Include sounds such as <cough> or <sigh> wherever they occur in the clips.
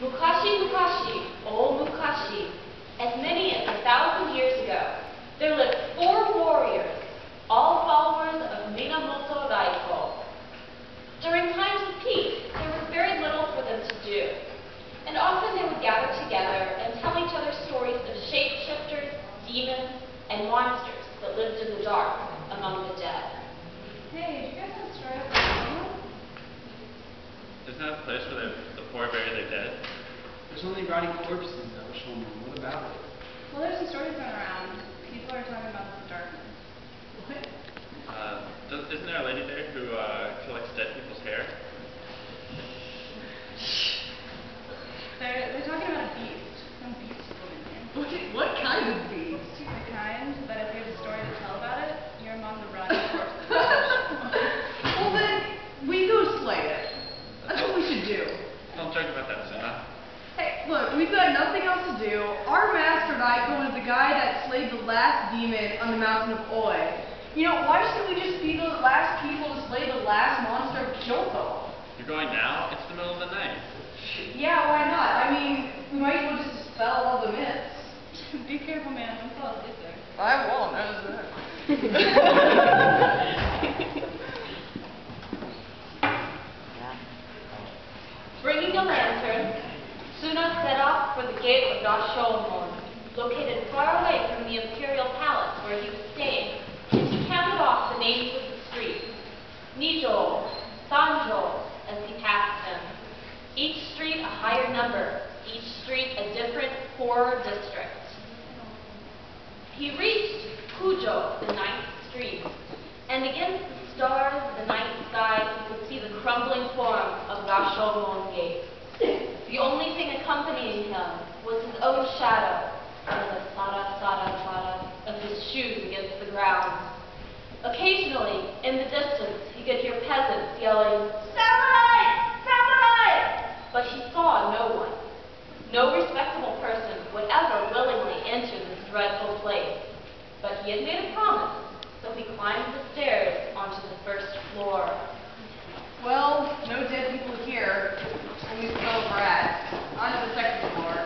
Mukashi Mukashi, old Mukashi, as many as a thousand years ago, there lived four warriors, all followers of Minamoto Raiko. During times of peace, there was very little for them to do, and often they would gather together and tell each other stories of shapeshifters, demons, and monsters that lived in the dark among the dead. Hey, do you guys have a story about Isn't that a place where the, the poor bury their dead? There's only rotting corpses though, Shulman. What about it? Well, there's some stories going around. People are talking about the darkness. What? Uh, does, isn't there a lady there who uh, collects dead people's hair? They're, they're talking about a beast. Some beast woman here. What, what kind of beast? The kind that if you have a story to tell about it, you're among the rotting corpses. well then, we go slay it. That's what we should do. Don't joke about that, Suna. Hey, look, we've got nothing else to do. Our master Raiko was the guy that slayed the last demon on the mountain of Oi. You know, why shouldn't we just be the last people to slay the last monster of Kyoto? You're going now? It's the middle of the night. Yeah, why not? I mean, we might as well just dispel all the myths. <laughs> Be careful, man. Don't fall asleep there. I won't, that Bringing a <laughs> lantern, Suna set off for the gate of Rashomon, located far away from the imperial palace where he was staying, and he counted off the names of the streets, Nijo, Sanjo, as he passed them. Each street a higher number, each street a different horror district. He reached Kujo, the ninth street, and against the stars of the night sky he could see the crumbling form of Rashomon Gate. The only thing accompanying him was his own shadow and the sada sada sada of his shoes against the ground. Occasionally, in the distance, he could hear peasants yelling, Samurai! Samurai! But he saw no one. No respectable person would ever willingly enter this dreadful place. But he had made a promise, so he climbed the stairs onto the first floor. Well, no dead people here. Only still rats. On to the second floor.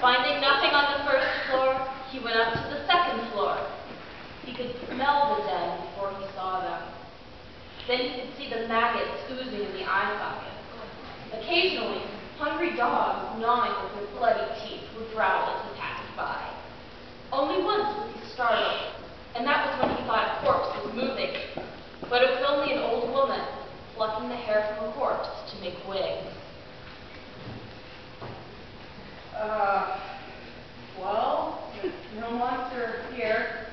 Finding nothing on the first floor, he went up to the second floor. He could smell the dead before he saw them. Then he could see the maggots oozing in the eye sockets. Occasionally, hungry dogs gnawing with their bloody teeth would growl as he passed by. Only once was he startled, and that was when he thought a corpse was moving. But it was only an old woman plucking the hair from a corpse to make wigs. Uh, well, no monster here.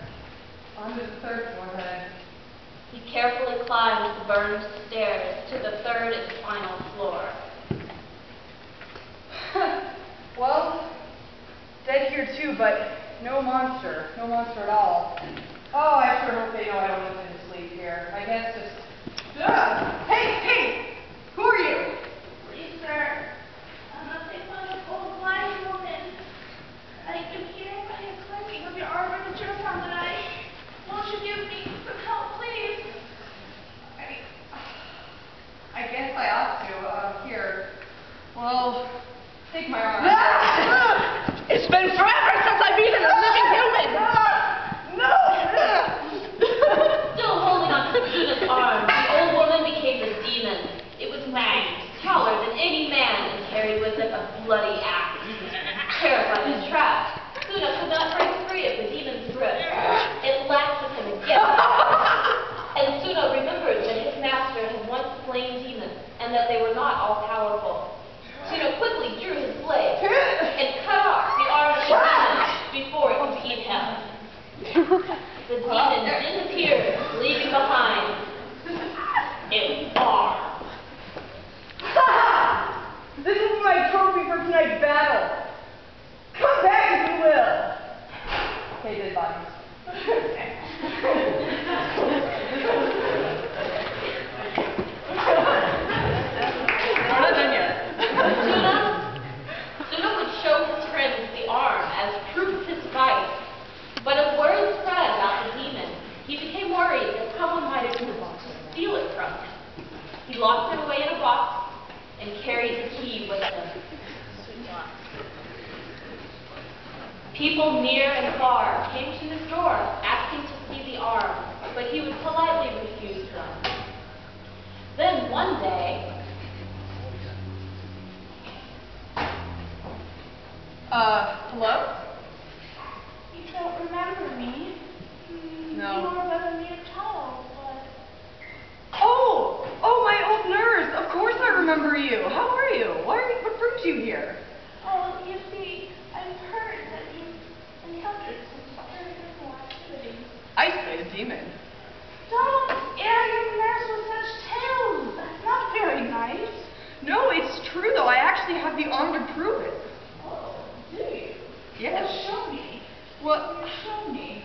On to the third floor then. He carefully climbed the burned stairs to the third and final floor. <laughs> well, dead here too, but no monster. No monster at all. Oh, I sure hope they know I don't intend to sleep here. I guess just... Ugh. Hey, hey! Who are you? Please, sir, I'm a big one of old blind woman. I am here by a collection of your armor that you found tonight. Won't you give me some help, please? I, I guess I ought to. Uh, here. Well, take my arm. It's been I've eaten a living human. No! Still holding on to Suna's arm, the old woman became a demon. It was wanged, taller than any man, and carried with it a bloody axe. Terrified and trapped, Suna could not break free of the demon's grip. It lashed at him again. And Suna remembered that his master had once slain demons, and that they were not all powerful. Suna quickly drew his blade and cut off the arm of the demon before it could eat him. <laughs> The demon disappeared, leaving behind its arm. This is my trophy for tonight's battle. Come back if you will. Okay, dead bodies. We're not done yet. Suna, Suna would show his friends the arm as proof of his fight. But as word spread about the demon, he became worried that someone might have been able to steal it from him. He locked it away in a box and carried it to key with him. People near and far came to his door asking to see the arm, but he would politely refuse them. Then one day, Uh, hello? You don't remember me? Hmm, No. You were but a mere child, but Oh, oh, my old nurse. Of course I remember you. How are you? Why are you, what brings you here? oh, you see, I've heard that you've encountered some very difficult activities. I slayed a demon. Don't air your nurse with such tales. That's not very nice. No, it's true though. I actually have the arm to prove it. Oh, do you? Yes. Well, show me. Well, Show me.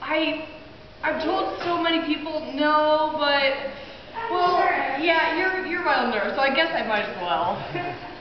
I, I've told so many people no, but well, yeah, you're you're my old nurse, so I guess I might as well. as he opened